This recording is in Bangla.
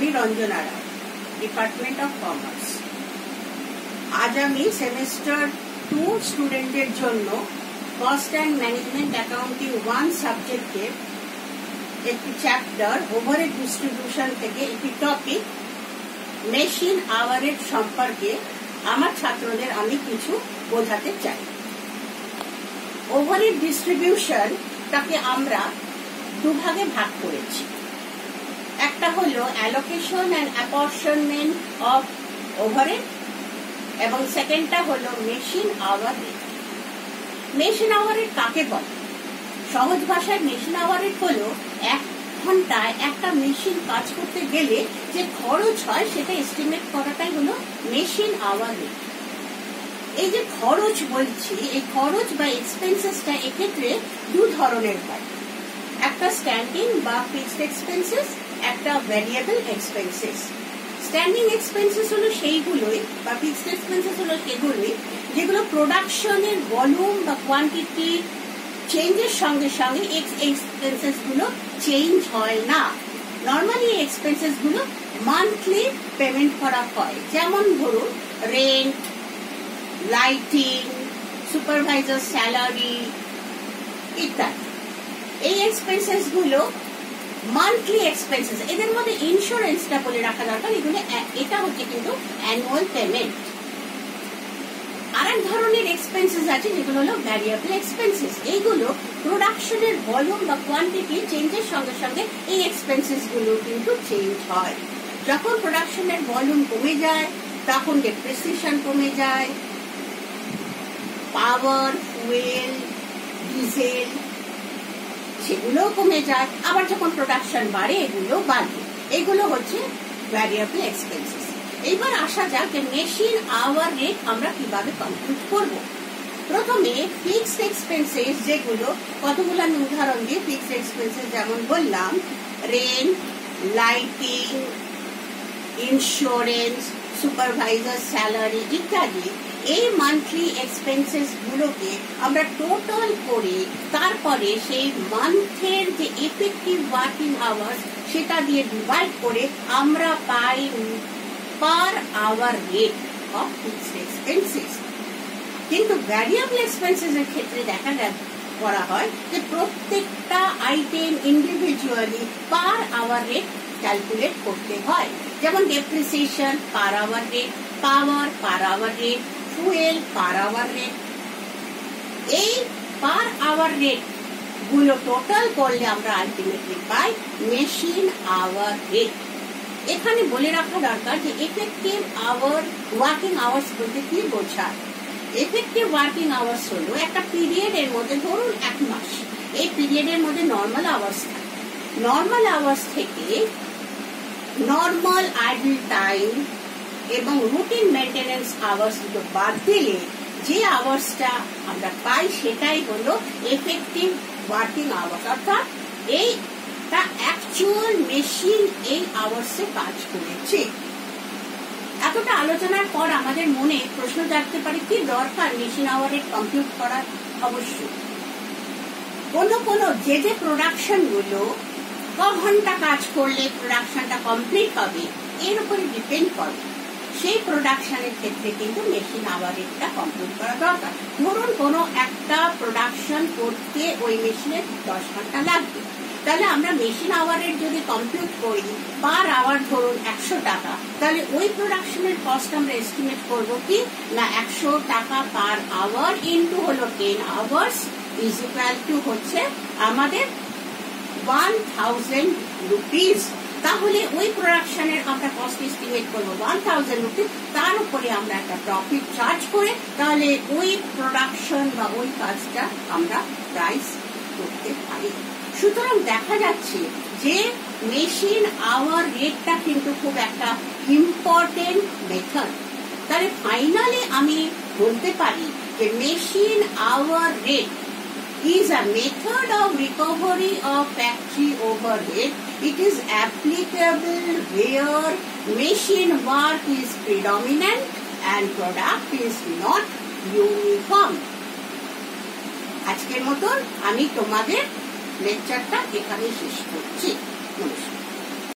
আমি Ranjana Roy department of commerce আজ আমি সেমেস্টার টু স্টুডেন্টের জন্য cost and management accounting one সাবজেক্টের একটি চ্যাপ্টার ওভারের ডিস্ট্রিবিউশন থেকে একটি টপিক মেশিন আওয়ারের সম্পর্কে আমার ছাত্রদের আমি কিছু বোঝাতে চাই। ওভারের ডিস্ট্রিবিউশন তাকে আমরা দুভাগে ভাগ করেছি। একটা হলো allocation and apportionment of overhead এবং সেকেন্ডটা হলো machine hour rate machine hour rate কাকে বলে? সহজ ভাষায় মেশিন আওয়ার রেট হলো, এক ঘন্টায় একটা মেশিন কাজ করতে গেলে যে খরচ হয় সেটা এস্টিমেট করাটাই হলো মেশিন আওয়ার রেট এই যে খরচ বলছি, এই খরচ বা এক্সপেন্সেসটা এক্ষেত্রে দু ধরনের হয়। একটা স্ট্যান্ডিং বা ফিক্সড এক্সপেন্সেস একটা ভ্যারিয়েবল এক্সপেন্সেস স্ট্যান্ডিং এক্সপেন্সেস হলো সেইগুলোই বা ফিক্সড এক্সপেন্সেস হলো সেগুলোই, যেগুলো প্রোডাকশনের ভলিউম বা কোয়ান্টিটি চেঞ্জের সঙ্গে সঙ্গে এক্সপেন্সেসগুলো চেঞ্জ হয় না। নর্মালি এক্সপেন্সেসগুলো মান্থলি পেমেন্ট করা হয়। যেমন ধরুন রেন্ট লাইটিং সুপারভাইজার স্যালারি ইত্যাদি। এই এক্সপেন্সেসগুলো মান্থলি এক্সপেন্সেস এদের মধ্যে ইন্স্যুরেন্সটা বলে রাখা দরকার। এগুলো, এটা হচ্ছে কিন্তু অ্যানুয়াল পেমেন্ট আর এক ধরনের এক্সপেন্সেস আছে, যেগুলো হলো ভ্যারিয়েবল এক্সপেন্সেস এইগুলো প্রোডাকশনের ভলিউম বা কোয়ান্টিটি চেঞ্জের সঙ্গে সঙ্গে এই এক্সপেন্সেসগুলো কিন্তু চেঞ্জ হয়। যখন প্রোডাকশনের ভলিউম কমে যায়, তখন ডেপ্রিসিয়েশন কমে যায়। পাওয়ার ফুয়েল ডিজেল সেগুলোও কমে যায়। আবার যখন প্রোডাকশন বাড়ে, এগুলো বাড়বে। এগুলো হচ্ছে ভ্যারিয়েবল এক্সপেন্সেস এইবার আসা যাক যে মেশিন আওয়ার রেট আমরা কীভাবে কম্পিউট করব। প্রথমে ফিক্সড এক্সপেন্সেস যেগুলো, কতগুলো আমি উদাহরণ দিয়ে ফিক্সড এক্সপেন্সেস যেমন বললাম rent lighting insurance supervisor salary ইত্যাদি এই মান্থলি এক্সপেন্সেস গুলোকে আমরা টোটাল করে তারপরে সেই মান্থের যে এফেক্টিভ ওয়ার্কিং আওয়ার্স সেটা দিয়ে ডিভাইড করে আমরা পাই per hour rate of fixed expenses কিন্তু ভ্যারিয়েবল এক্সপেন্সেস এর ক্ষেত্রে দেখা যায়, করা হয় যে প্রত্যেকটা item individually per hour rate calculate করতে হয়। যেমন depreciation per hour rate power per hour rate fuel per hour rate এই পার আওয়ার রেটগুলো টোটাল করলে আমরা আলটিমেটলি পাই মেশিন আওয়ার রেট এখানে বলে রাখা দরকার যে এফেক্টিভ আওয়ার ওয়ার্কিং আওয়ার্স বলতে কি বোঝায়? এফেক্টিভ ওয়ার্কিং আওয়ার্স হলো একটা পিরিয়ডের মধ্যে ধরুন এক মাস। এই পিরিয়ডের মধ্যে নর্মাল আওয়ার্স নর্মাল আওয়ার্স থেকে নর্মাল আইডল টাইম এবং রুটিন মেনটেনেন্স আওয়ার্স দুটো বাদ দিলে যে আওয়ার্সটা আমরা পাই সেটাই হলো এফেক্টিভ ওয়ার্কিং আওয়ার্স অর্থাৎ এইটা অ্যাকচুয়াল মেশিন এই আওয়ার্সে কাজ করেছে। এতটা আলোচনার পর আমাদের মনে প্রশ্ন জাগতে পারে, কি দরকার মেশিন আওয়ারের কম্পিউট করার অবশ্যই। কোনো কোনো যে যে প্রোডাকশনগুলো ক ঘণ্টা কাজ করলে প্রোডাকশনটা কমপ্লিট হবে, এর উপরে ডিপেন্ড করে। সেই প্রোডাকশনের ক্ষেত্রে কিন্তু মেশিন আওয়ারেরটা কমপ্লিট করা দরকার। ধরুন, কোনো একটা প্রোডাকশন করতে ওই মেশিনের দশ ঘণ্টা লাগবে। তাহলে আমরা মেশিন আওয়ারের যদি কম্পিউট করি পার আওয়ার ধরুন একশো টাকা, তাহলে ওই প্রোডাকশনের কস্ট আমরা এস্টিমেট করব কি? না, একশো টাকা পার আওয়ার ইন্টু হলো ten hours is equal to হচ্ছে আমাদের ওয়ান থাউজেন্ড রুপিস তাহলে ওই প্রোডাকশনের আমরা কস্ট এস্টিমেট করব ওয়ান থাউজেন্ড রুপিস তার উপরে আমরা একটা প্রফিট চার্জ করে তাহলে ওই প্রোডাকশন বা ওই কাজটা আমরা প্রাইস করতে পারি। সুতরাং দেখা যাচ্ছে যে মেশিন আওয়ার রেটটা কিন্তু খুব একটা ইম্পর্টেন্ট মেথড তাহলে ফাইনালি আমি বলতে পারি যে machine hour rate is a method of recovery of factory overhead. It is applicable where machine work is predominant and product is not uniform. আজকের মতন আমি তোমাদের লেকচারটা এখানে শেষ করছি নমস্কার